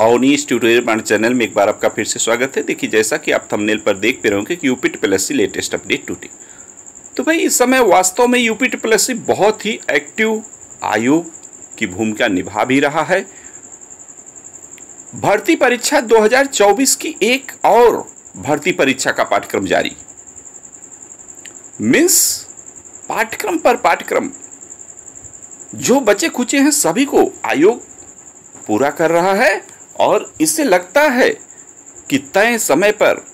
Awanish tutorial channel में एक बार आपका फिर से स्वागत है। देखिए, जैसा कि आप थंबनेल पर देख पे रहोगे कि यूपी सी लेटेस्ट अपडेट टूटी। तो भाई, इस समय वास्तव में यूपी सी बहुत ही एक्टिव आयोग की भूमिका निभा भी रहा है। भर्ती परीक्षा 2024 की एक और भर्ती परीक्षा का पाठ्यक्रम जारी। मीन्स पाठ्यक्रम पर पाठ्यक्रम, जो बचे खुचे हैं, सभी को आयोग पूरा कर रहा है। और इससे लगता है कि तय समय पर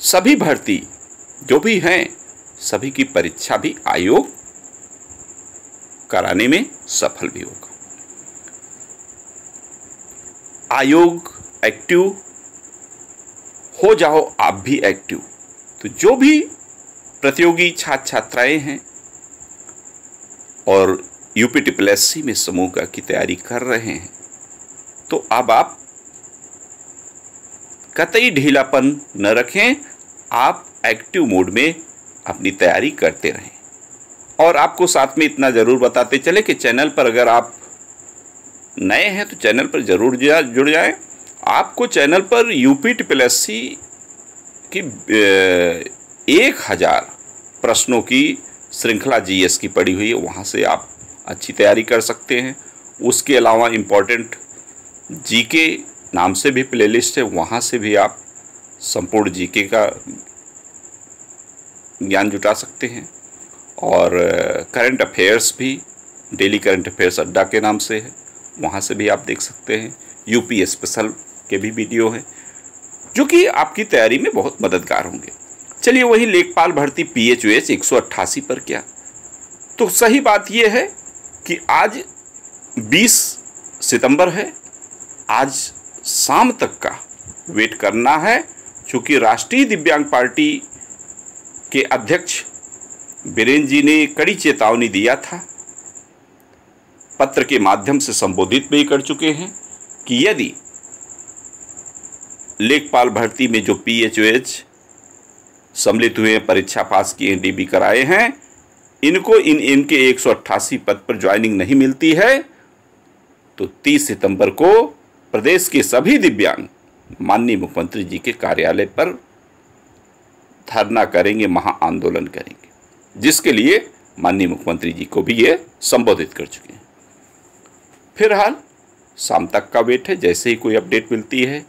सभी भर्ती, जो भी हैं, सभी की परीक्षा भी आयोग कराने में सफल भी होगा। आयोग एक्टिव हो जाओ आप भी एक्टिव तो जो भी प्रतियोगी छात्र छात्राएँ हैं और यूपी सी में समूह का की तैयारी कर रहे हैं तो अब आप कतई ढीलापन न रखें, आप एक्टिव मोड में अपनी तैयारी करते रहें। और आपको साथ में इतना ज़रूर बताते चले कि चैनल पर अगर आप नए हैं तो चैनल पर ज़रूर जुड़ जाएँ। आपको चैनल पर यूपी ट्रिपल एस सी की एक हज़ार प्रश्नों की श्रृंखला जीएस की पड़ी हुई है, वहाँ से आप अच्छी तैयारी कर सकते हैं। उसके अलावा इम्पोर्टेंट जीके नाम से भी प्लेलिस्ट है, वहाँ से भी आप संपूर्ण जीके का ज्ञान जुटा सकते हैं। और करंट अफेयर्स भी डेली करंट अफेयर्स अड्डा के नाम से है, वहाँ से भी आप देख सकते हैं। यूपी स्पेशल के भी वीडियो हैं, जो कि आपकी तैयारी में बहुत मददगार होंगे। चलिए वही लेखपाल भर्ती पी एच एच एक सौ अट्ठासी पर क्या? तो सही बात यह है कि आज 20 सितंबर है आज शाम तक का वेट करना है, चूँकि राष्ट्रीय दिव्यांग पार्टी के अध्यक्ष बीरेन जी ने कड़ी चेतावनी दिया था। पत्र के माध्यम से संबोधित भी कर चुके हैं कि यदि लेखपाल भर्ती में जो पी एच एच सम्मिलित हुए परीक्षा पास किए डीबी कराए हैं, इनको इन इनके एक सौ अट्ठासी पद पर ज्वाइनिंग नहीं मिलती है तो 30 सितंबर को प्रदेश के सभी दिव्यांग माननीय मुख्यमंत्री जी के कार्यालय पर धरना करेंगे महा आंदोलन करेंगे, जिसके लिए माननीय मुख्यमंत्री जी को भी ये संबोधित कर चुके हैं। फ़िलहाल शाम तक का वेट है, जैसे ही कोई अपडेट मिलती है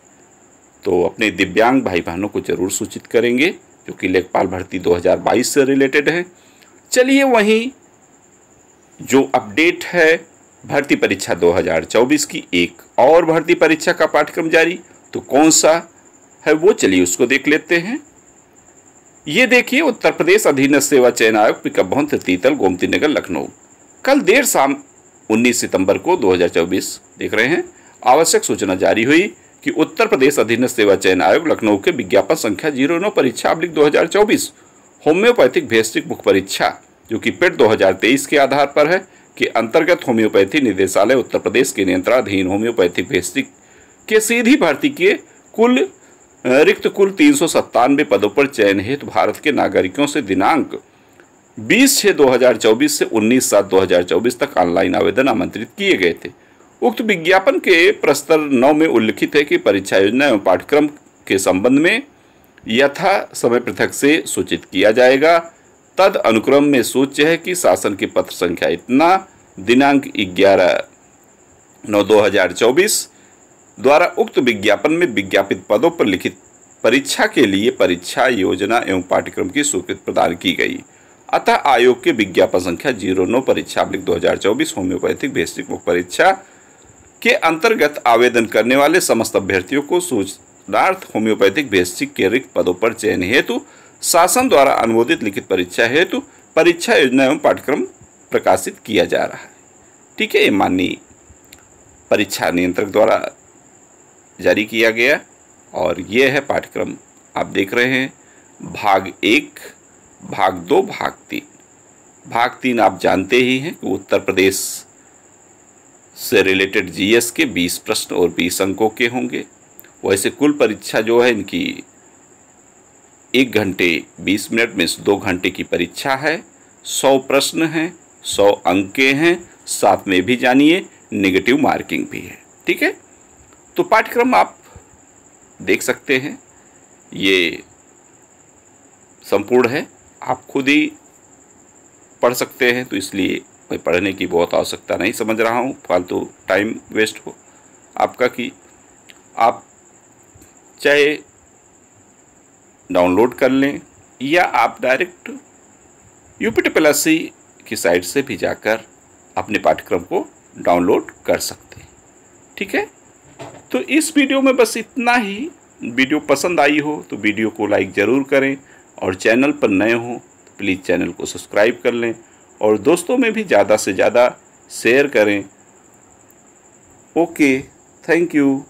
तो अपने दिव्यांग भाई बहनों को ज़रूर सूचित करेंगे, जो कि लेखपाल भर्ती 2022 से रिलेटेड है। चलिए वहीं जो अपडेट है भर्ती परीक्षा 2024 की एक और भर्ती परीक्षा का पाठ्यक्रम जारी। तो कौन सा है वो चलिए उसको देख लेते हैं। ये देखिए, उत्तर प्रदेश अधीन सेवा चयन आयोग पिकअप भवन तृतीतल गोमती नगर, लखनऊ। कल देर शाम 19 सितंबर को 2024 देख रहे हैं। आवश्यक सूचना जारी हुई कि उत्तर प्रदेश अधीन सेवा चयन आयोग, लखनऊ के विज्ञापन संख्या ज़ीरो नौ परीक्षा अब्लिक दो होम्योपैथिक भेस्टिक मुख्य परीक्षा, जो कि पेट 2023 के आधार पर है। के अंतर्गत होम्योपैथी निदेशालय उत्तर प्रदेश के नियंत्रणाधीन होम्योपैथी भेस्टिक के सीधी भर्ती के कुल रिक्त कुल तीन पदों पर चयन हेतु भारत के नागरिकों से दिनांक 20 छः 2024 से 19 सात 2024 तक ऑनलाइन आवेदन आमंत्रित किए गए थे। उक्त विज्ञापन के प्रस्तर नौ में उल्लिखित है कि परीक्षा योजना एवं पाठ्यक्रम के संबंध में यथा समय पृथक से सूचित किया जाएगा। तद अनुक्रम में सूच्य है कि शासन की पत्र संख्या इतना, दिनांक 11 नौ 2024 द्वारा उक्त विज्ञापन में विज्ञापित पदों पर लिखित परीक्षा के लिए परीक्षा योजना एवं पाठ्यक्रम की स्वीकृति प्रदान की गई। अतः आयोग के विज्ञापन संख्या ज़ीरो नौ परीक्षा दो हज़ार चौबीस होम्योपैथिक बेसिक मुख्य परीक्षा के अंतर्गत आवेदन करने वाले समस्त अभ्यर्थियों को सूचनार्थ होम्योपैथिक बेसिक के रिक्त पदों पर चयन हेतु शासन द्वारा अनुमोदित लिखित परीक्षा हेतु परीक्षा योजना एवं पाठ्यक्रम प्रकाशित किया जा रहा है। ठीक है, ये माननीय परीक्षा नियंत्रक द्वारा जारी किया गया और ये है पाठ्यक्रम। आप देख रहे हैं, भाग एक, भाग दो, भाग तीन। भाग तीन आप जानते ही हैं कि उत्तर प्रदेश से रिलेटेड जीएस के 20 प्रश्न और 20 अंकों के होंगे। वैसे कुल परीक्षा जो है इनकी एक घंटे, बीस मिनट में दो घंटे की परीक्षा है। सौ प्रश्न हैं, सौ अंक हैं, साथ में भी जानिए नेगेटिव मार्किंग भी है, ठीक है? तो पाठ्यक्रम आप देख सकते हैं। ये संपूर्ण है, आप खुद ही पढ़ सकते हैं तो इसलिए मैं पढ़ने की बहुत आवश्यकता नहीं समझ रहा हूँ, फालतू टाइम वेस्ट हो। आपका कि आप चाहे डाउनलोड कर लें, या आप डायरेक्ट यूपी प्लस की साइट से भी जाकर अपने पाठ्यक्रम को डाउनलोड कर सकते हैं। ठीक है? तो इस वीडियो में बस इतना ही। वीडियो पसंद आई हो तो वीडियो को लाइक ज़रूर करें और चैनल पर नए हो तो प्लीज़ चैनल को सब्सक्राइब कर लें और दोस्तों में भी ज़्यादा से ज़्यादा शेयर करें। Okay, thank you.